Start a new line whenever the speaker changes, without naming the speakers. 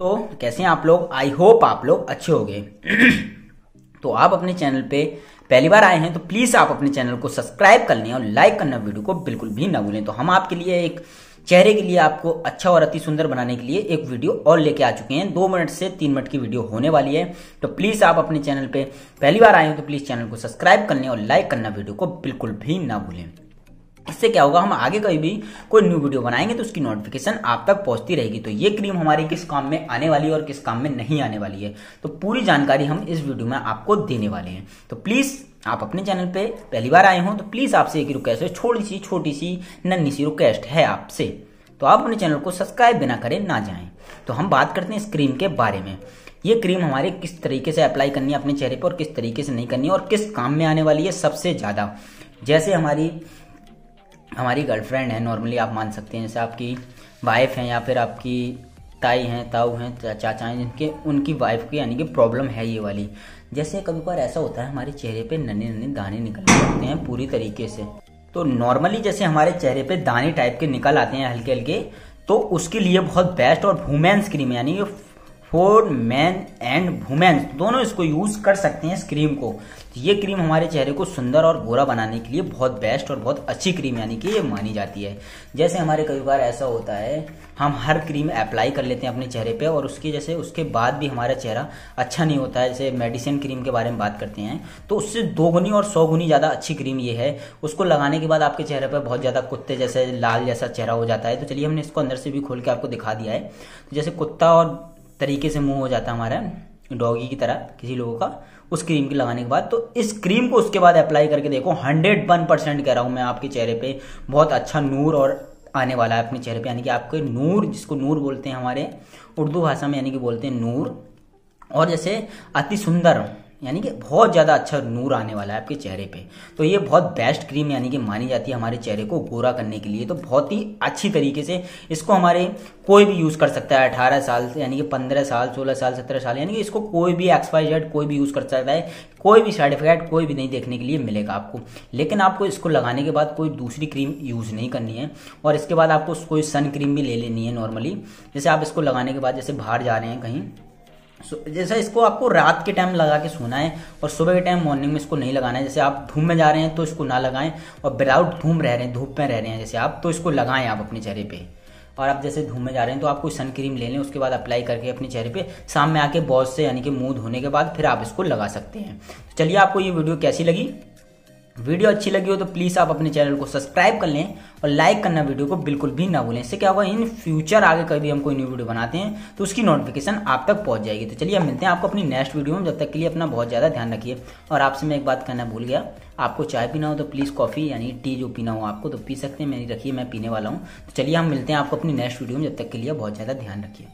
तो कैसे हैं आप लोग? आई होप आप लोग अच्छे हो गए तो आप अपने चैनल पे पहली बार आए हैं तो प्लीज़ आप अपने चैनल को सब्सक्राइब कर लें और लाइक करना वीडियो को बिल्कुल भी ना भूलें। तो हम आपके लिए एक चेहरे के लिए आपको अच्छा और अति सुंदर बनाने के लिए एक वीडियो और लेके आ चुके हैं। दो मिनट से तीन मिनट की वीडियो होने वाली है। तो प्लीज़ आप अपने चैनल पे पहली बार आए हो तो प्लीज़ चैनल को सब्सक्राइब कर लें और लाइक करना वीडियो को बिल्कुल भी ना भूलें। इससे क्या होगा, हम आगे कभी भी कोई न्यू वीडियो बनाएँगे तो उसकी नोटिफिकेशन आप तक पहुँचती रहेगी। तो ये क्रीम हमारी किस काम में आने वाली है और किस काम में नहीं आने वाली है तो पूरी जानकारी हम इस वीडियो में आपको देने वाले हैं। तो प्लीज़ आप अपने चैनल पे पहली बार आए हो तो प्लीज़ आपसे एक रिक्वेस्ट है, छोटी सी छोटी सी, नन्ही सी रिक्वेस्ट है आपसे। तो आप अपने चैनल को सब्सक्राइब बिना करें ना जाएँ। तो हम बात करते हैं इस क्रीम के बारे में। ये क्रीम हमारे किस तरीके से अप्लाई करनी है अपने चेहरे पर और किस तरीके से नहीं करनी है और किस काम में आने वाली है सबसे ज़्यादा। जैसे हमारी हमारी गर्लफ्रेंड है नॉर्मली आप मान सकते हैं, जैसे आपकी वाइफ है या फिर आपकी ताई हैं, ताऊ हैं चाचा हैं, जिनके, उनकी वाइफ की यानी कि प्रॉब्लम है ये वाली। जैसे कभी बार ऐसा होता है, हमारे चेहरे पे नन्हे नन्हे दाने निकल जाते हैं पूरी तरीके से। तो नॉर्मली जैसे हमारे चेहरे पे दाने टाइप के निकल आते हैं हल्के हल्के तो उसके लिए बहुत बेस्ट और वुमेन्स क्रीम यानी कि फॉर मैन एंड वुमेन्स दोनों इसको यूज़ कर सकते हैं इस क्रीम को। तो ये क्रीम हमारे चेहरे को सुंदर और गोरा बनाने के लिए बहुत बेस्ट और बहुत अच्छी क्रीम यानी कि ये मानी जाती है। जैसे हमारे कई बार ऐसा होता है, हम हर क्रीम अप्लाई कर लेते हैं अपने चेहरे पे और उसकी जैसे उसके बाद भी हमारा चेहरा अच्छा नहीं होता है। जैसे मेडिसिन क्रीम के बारे में बात करते हैं तो उससे दो गुनी और सौ गुनी ज़्यादा अच्छी क्रीम ये है। उसको लगाने के बाद आपके चेहरे पर बहुत ज़्यादा कुत्ते जैसे लाल जैसा चेहरा हो जाता है। तो चलिए हमने इसको अंदर से भी खोल के आपको दिखा दिया है। तो जैसे कुत्ता और तरीके से मुँह हो जाता है हमारा, डॉगी की तरह किसी लोगों का, उस क्रीम के लगाने के बाद। तो इस क्रीम को उसके बाद अप्लाई करके देखो हंड्रेड वन परसेंट कह रहा हूँ मैं आपके चेहरे पे, बहुत अच्छा नूर और आने वाला है अपने चेहरे पे, यानी कि आपके नूर, जिसको नूर बोलते हैं हमारे उर्दू भाषा में, यानी कि बोलते हैं नूर। और जैसे अति सुंदर यानी कि बहुत ज़्यादा अच्छा नूर आने वाला है आपके चेहरे पे। तो ये बहुत बेस्ट क्रीम यानी कि मानी जाती है हमारे चेहरे को गोरा करने के लिए। तो बहुत ही अच्छी तरीके से इसको हमारे कोई भी यूज़ कर सकता है। अठारह साल से यानी कि पंद्रह साल, सोलह साल, सत्रह साल यानी कि इसको कोई भी एक्सपाई जेड कोई भी यूज़ कर सकता है। कोई भी साइड इफ़ेक्ट कोई भी नहीं देखने के लिए मिलेगा आपको। लेकिन आपको इसको लगाने के बाद कोई दूसरी क्रीम यूज़ नहीं करनी है। और इसके बाद आपको कोई सन क्रीम भी ले लेनी है नॉर्मली जैसे आप इसको लगाने के बाद जैसे बाहर जा रहे हैं कहीं जैसा इसको आपको रात के टाइम लगा के सोना है और सुबह के टाइम मॉर्निंग में इसको नहीं लगाना है, जैसे आप धूप में जा रहे हैं तो इसको ना लगाएँ और विदाउट धूम रह रहे हैं, धूप में रह रहे हैं, जैसे आप तो इसको लगाएँ आप अपने चेहरे पे। और आप जैसे धूम में जा रहे हैं तो आप कोई सन क्रीम ले लें, उसके बाद अप्लाई करके अपने चेहरे पे शाम में आके बॉस से यानी कि मुँह धोने के बाद फिर आप इसको लगा सकते हैं। तो चलिए आपको ये वीडियो कैसी लगी? वीडियो अच्छी लगी हो तो प्लीज़ आप अपने चैनल को सब्सक्राइब कर लें और लाइक करना वीडियो को बिल्कुल भी ना भूलें। इससे क्या होगा, इन फ्यूचर आगे कभी हम कोई न्यू वीडियो बनाते हैं तो उसकी नोटिफिकेशन आप तक पहुँच जाएगी। तो चलिए, हम मिलते हैं आपको अपनी नेक्स्ट वीडियो में। जब तक के लिए अपना बहुत ज़्यादा ध्यान रखिए। और आपसे मैं एक बात कहना भूल गया, आपको चाय पीना हो तो प्लीज़ कॉफ़ी यानी टी जो पीना हो आपको तो पी सकते हैं। मेरी रखिए, मैं पीने वाला हूँ। तो चलिए, हम मिलते हैं आपको अपनी नेक्स्ट वीडियो में। जब तक के लिए बहुत ज़्यादा ध्यान रखिए।